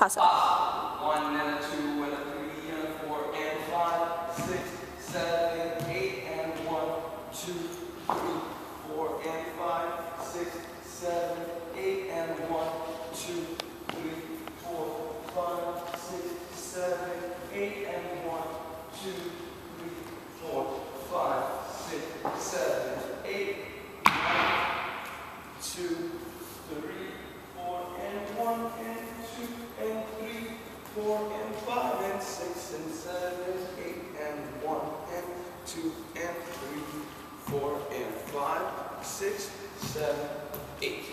Paso. One and two and three and four and five, six, seven, eight and one, two, three, four and five, six, seven, eight and one, two, three, four, five, six, seven, eight and one, two, three, four, five, six, seven, eight, one, two, three, five and six and seven, eight and one and two and three, four and five, six, seven, eight.